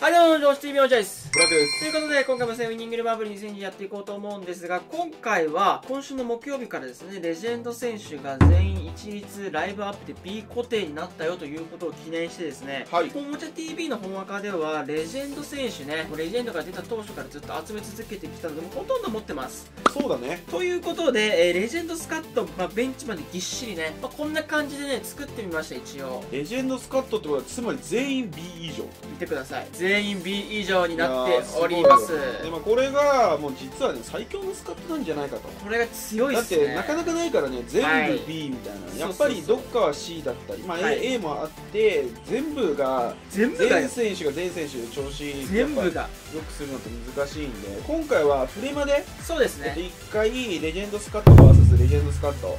はい、どうも、ジョーシティミョージャイです。ブラックですということで、今回もセウィニングルバブル2020やっていこうと思うんですが、今回は、今週の木曜日からですね、レジェンド選手が全員一律ライブアップで B 固定になったよということを記念してですね、はいおもちゃ TV の本赤では、レジェンド選手ね、レジェンドが出た当初からずっと集め続けてきたので、もうほとんど持ってます。そうだねということで、えーレジェンドスカット、まあ、ベンチまでぎっしりね、まあ、こんな感じでね、作ってみました、一応。レジェンドスカットってことはつまり全員 B 以上見てください。全員 B 以上になっております。でもこれがもう実はね最強のスカットなんじゃないかと。これが強いだっっすね。てなかなかないからね全はい部 B みたいな、そうやっぱりどっかは C だったり、まあ、A,、はい。A もあって全部が全選手が全選手で調子全部が。やっぱ良くするのって難しいんで今回はフレマでそうですね。1回レジェンドスカット VS レジェンドスカット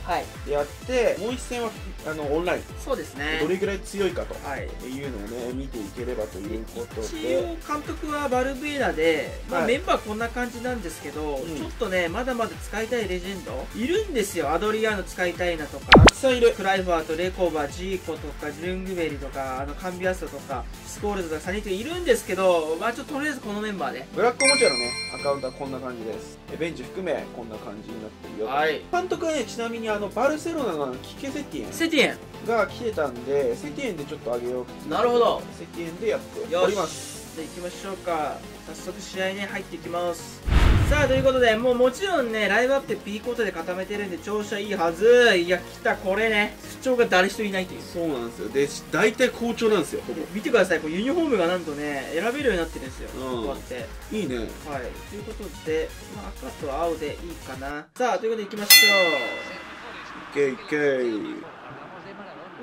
やってもう一戦はあのオンライン。そうですね。どれぐらい強いかと。はい。いうのをね見ていければということ一で応監督はバルベーナで、まあはい。メンバーこんな感じなんですけど、ん。ちょっとねまだまだ使いたいレジェンドいるんですよ。アドリアーノ使いたいなとか。クライファートレコバージーコとかリュングベリとかあのカンビアストとかスコールズとかサニーとかいるんですけどまあちょっととりあえずこのメンバーで。ブラックおもちゃのねアカウントはこんな感じです。えベンチ含めこんな感じになってるよはい。監督はねちなみにあのバルセロナのキケセティエンセティエンが来てたんでセティエンでちょっと上げようなるほど。セティエンでやっております。じゃあ行きましょうか。早速試合ね入っていきます。さあということでもうもちろんねライブアップで P コートで固めてるんで調子はいいはず。いや来たこれね。不調が誰一人いないという。そうなんですよ。で大体好調なんですよ見てください。これユニフォームがなんとね選べるようになってるんですよ、うん。こうやって。いいね。はい。ということで、まあ、赤と青でいいかな。さあということでいきましょいけいけう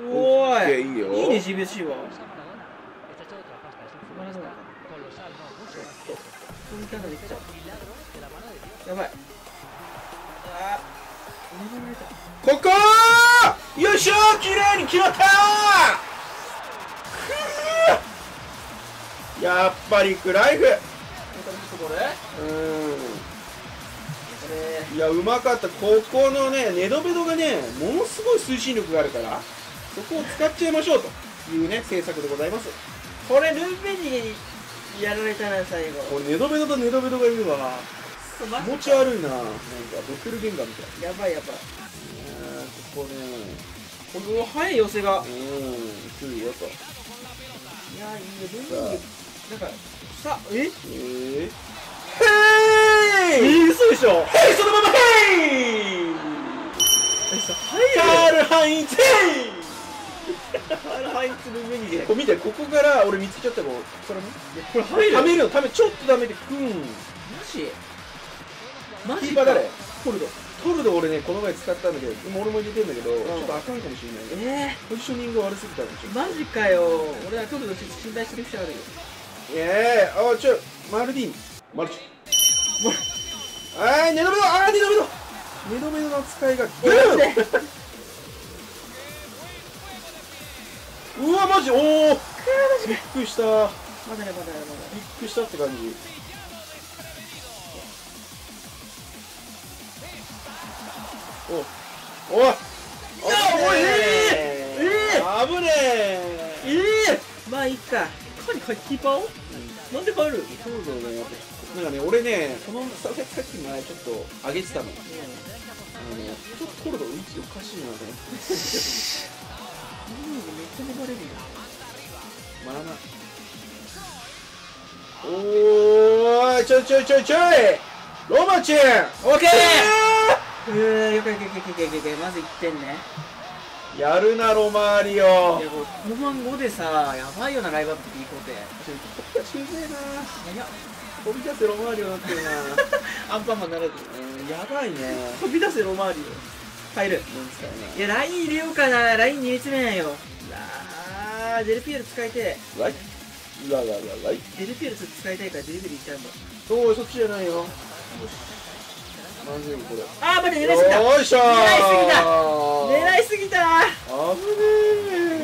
おーい。ーいいよ。いいね GBC は。やばい。あここよいしょ綺麗に決まったやっぱりクライフ。うん。いやうまかった。ここのねネドベドがねものすごい推進力があるからそこを使っちゃいましょうというね政策でございます。これルーペにやられたな最後。これネドベドとネドベドがいるわ気持ち悪いな。なんかドッペルゲンガーみたい。やばいやばい。ねここね。この速い寄せが。うん来るよと。いやいいね。ルーペニゲなんかさえ？えー、へえー嘘でしょ。ヘイ！そのままヘイ！えさカール・ハインツヘイあれハイツルーペニゲこれ見てここから俺見つけちゃったもんそれね？これ入る。ためるのためちょっとダメでくんマジ？マジキーパー誰？トルド。トルド俺ねこの前使ったんだけど今俺も入れてんだけど、ちょっとあかんかもしれないね。えポジショニング悪すぎたのちょっとー、マジかよ。俺はトルド信頼してる人あるよ。ええあちょマルディーニマルチ。あーネドベドあーネドベドネドベドの使いがグーうわマジおおびっくりした。びっまだねまだねまだね。くりしたって感じ。おおい。おいおいええー、危ねえ。ええまあいいか。カニキーパーを？なんで帰る？そうだね。なんかね俺ねこのささっき前ちょっと上げてたの。あのちょっとトルド位置おかしいな めっちゃ粘れるよまあなおーいちょいちょいちょいちょい。ロマチン。オッケえー、よくよくよくよくよくよくまず1点ねーやるなロマーリオいやこれ後半5でさやばいよなライブアップでいいこうてちょっと小さいないや飛び出せロマーリオになってるなアンパンマンならずうんやばいね飛び出せロマーリオ入る。いやライン入れようかな。ライン2列目なんよ。あーデルピエル使いてライラララライデルピエル使いたいからデルピエルいっちゃうんだそうそっちじゃないよ。まずいこれ。あー待って狙いすぎた。よいしょー。狙いすぎた。狙いすぎた。あぶ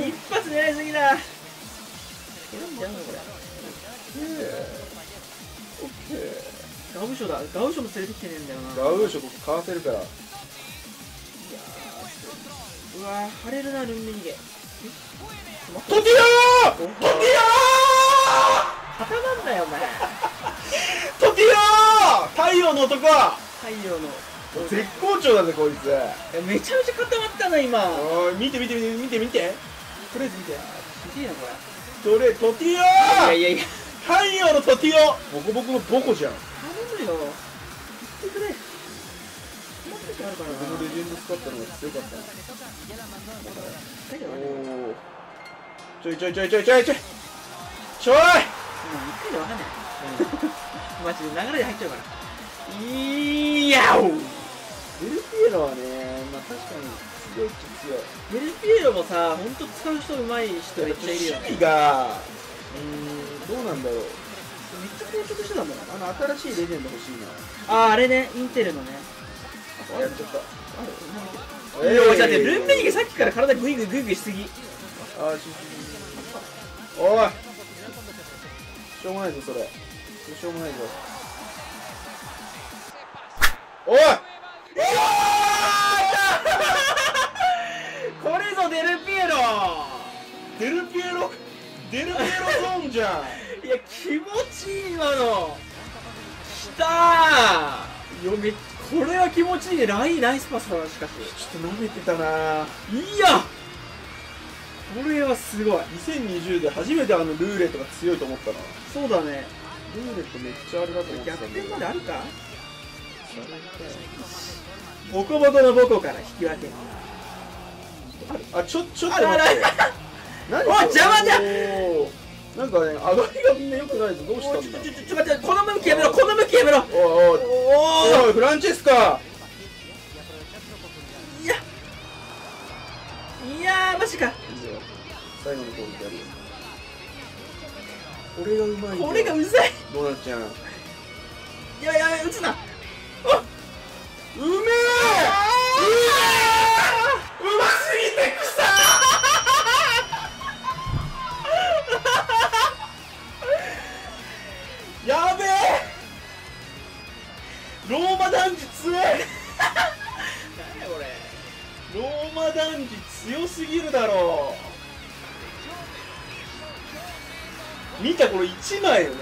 ね一発狙いすぎだ選んじゃうのこれ。えオッケー。ガウショだ。ガウショも連れてきてねえんだよな。ガウーショ僕かわせるからうわー晴れるなルンメニゲトティアー！トティア固まんなよお前。トティオ太陽の男！太陽の。絶好調だぜこいつ。えめちゃめちゃ固まったな今。おい見て見て見て見て見て。とりあえず見て。すげえなこどれ？トティれいやいオやいや。太陽のトティオボコボコのボコじゃん。頼むよ。言ってくれもっとあるからなこのレジェンド使ったのが強かったなおおちょいちょいちょいちょいちょいちょいちょいもう一回でわかんないマジで流れで入っちゃうからいやおデルピエロはねまあ確かに強いっちゃ強いデルピエロもさ本当使う人うまい人めっちゃいるよね守備がうんどうなんだろうめっちゃ硬直してたもんあの新しいレジェンド欲しいなあああれねインテルのね。いやおいだってルンベリがさっきから体グイグイグイグイしすぎ。あーしおい。しょうもないぞそれ。しょうもないぞ。おい。これぞデルピエロ。デルピエロ？デルピエロゾーンじゃん。いや気持ちいい今の。きたー。よめこれは気持ちいい。ねラインナイスパスだなしかし。ちょっと舐めてたな。いや！これはすごい。2020で初めてあのルーレットが強いと思ったな。そうだね。ルーレットめっちゃあれだと思ってた逆転まであるか？ボコボコのボコから引き分け。あちょちょっと待って。何おい邪魔じゃなんかね上がりがみんな良くないぞ。どうしたんだちょちょちょちょ待ってこの向きやめろこの向きやめろ。おいおいおおいフランチェスカいやいやーマジか。最後の攻撃やるよ。これがうまいこれがうざい。ドーナツちゃん。ういやいや打つな。うめえローマ男児強い。何やこれ。ローマ男児強すぎるだろう。見たこの1枚よね。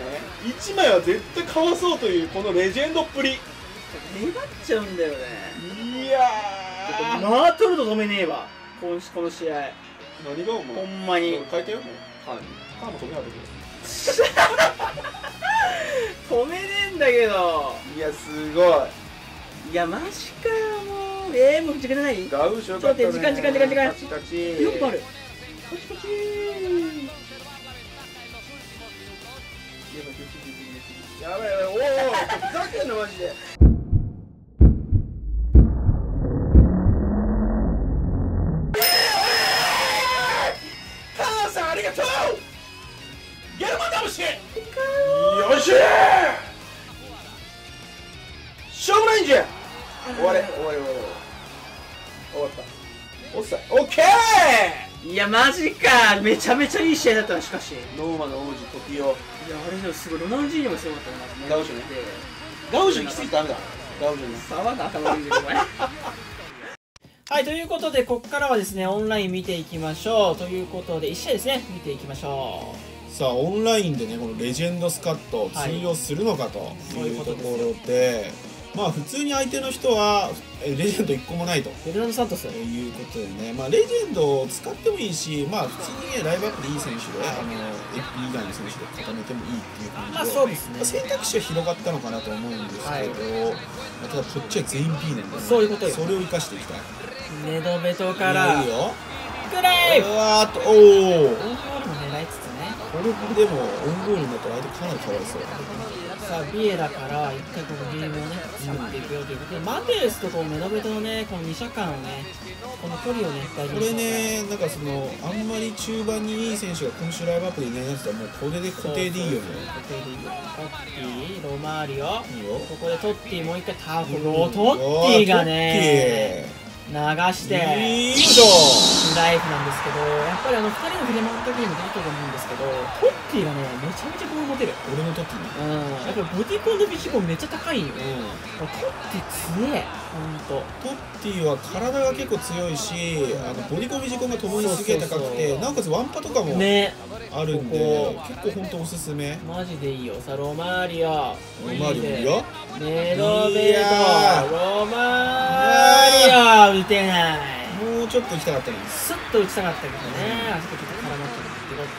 1枚は絶対かわそうというこのレジェンドっぷり。粘っちゃうんだよね。いやー。マートルド止めねえわ。このこの試合。何がお前？ほんまに。変えてよ。もうはい。カーも止めはる 止めねえんだけどいやすごい。いやマジかよ。もうえー、もう時間ない？ガウショよかったね。ちょっと待って時間時間時間時間。カチカチ。よくある。カチカチ。やばいやばいおいおいふざけんなマジでやマジか。めちゃめちゃいい試合だったなしかし。いやノーマの王子トピオあれでもすごいロナウジーニョもすごかったなガウショね。ガウジョ行き過ぎたらダメだ。ガウジ頭にいるお前はい、ということで、ここからはですね、オンライン見ていきましょう。ということで、1試合ですね、見ていきましょさあオンラインでねこのレジェンドスカットはい通用するのかとそういいうところでまあ普通に相手の人はえレジェンド1個もないと。う。フェルナンド・サントス。いうことでね、まあ、レジェンドを使ってもいいし、まあ、普通にね、ライブアップでいい選手で、あの FP 以外の選手で固めてもいいっていう感じで、まあそうですね。まあ選択肢は広がったのかなと思うんですけど、はい。まあただ、こっちは全員 P なんで、ね、そういうことよ。それを生かしていきたい。ネドベトから、いいよ。グレイうわーっと、おおこれでも、オンゴールになったら相手かなりかわいそう。さあ、ビエラから一回このゲームをね、作っていくよということで、マテウスとこうネドベトのね、この2者間をね、この距離をね、大事これね、なんかその、あんまり中盤にいい選手が今週ライブアップでいないやつはもうこれで固定でいいよね。固定でいいよ。トッティ、ロマーリオ。いいよ。ここでトッティもう一回ターコロトッティがね、流してよいしょライフなんですけどやっぱりあの2人のフレマンの時にも出てたと思うんですけどトッティがねめちゃめちゃボール持てる。俺の時にうん。やっぱりボディコンのビジコンめっちゃ高いんよ。トッティ強え。ほんと。トッティは体が結構強いしあのボディコンビジコンがともにすげえ高くてなおかつワンパとかもねあるんで、こ結構本当おすすめ。マジでいいよ。さあロマーリオ。ロマーリオ。いいよ。メロベいやー。ドロマーリオ。打てない。もうちょっと行きたかったねスッと打ちたかったけどね。あそこちょっと絡まってるってことって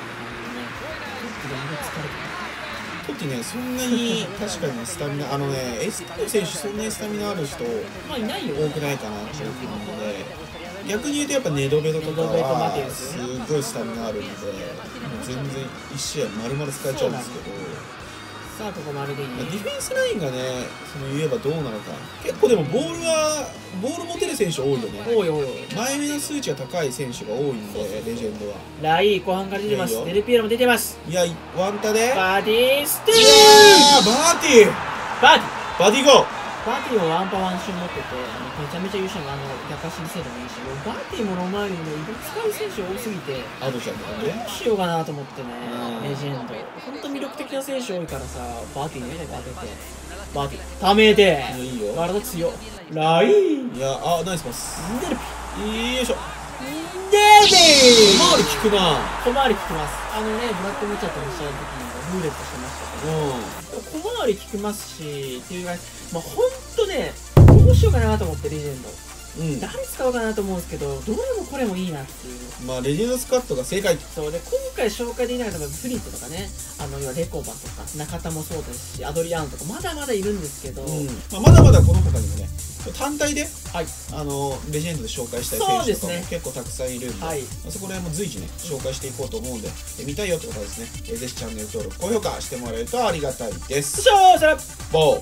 トッティねそんなに確かにスタミナあのねエスパル選手そんなにスタミナある人まあいないよ。多くないかなと思うので逆に言うとやっぱネドベドとかはすごいスタミナあるんでもう全然1試合丸々使えちゃうんですけどさあここまるでいいまあディフェンスラインがねその言えばどうなのか。結構でもボールはボール持てる選手多いよね。おいおい前目の数値が高い選手が多いんでレジェンドは。ライ後半から出てます。デルピエロも出てます。いやワンタで。バディスティーバーティー。バディ。バディゴーバーティもワンパワンシュ持っててめちゃめちゃ優秀なあの。逆足にせでもいいしバーティもロマーリもね使う選手多すぎてアドちゃんとかどねうしようかなと思ってねうんレジェンド本当魅力的な選手多いからさバーティねバーティって。バーティためて。いいよ。体強い。ライン。いやあナイスパス。よいしょデビ周り効くな。小回り効きます。あのねブラックムチャとの試合の時にもルーレットしてましたけど。う小回り効きますしっていうかまあほんとねどうしようかなと思ってレジェンド。んうん。誰使おうかなと思うんですけどどれもこれもいいなっていう。まあレジェンドスカットが正解。そうで今回紹介できなかったフリットとかね。あの要はレコバとか中田もそうですしアドリアーノとかまだまだいるんですけど、うん。まあ、まだまだこの他にもね単体ではい。あのレジェンドで紹介したい選手とかも結構たくさんいるんではい。まあそこら辺も随時ね紹介していこうと思うんでえ見たいよって方はですねえぜひチャンネル登録高評価してもらえるとありがたいです。よっしゃーそれボー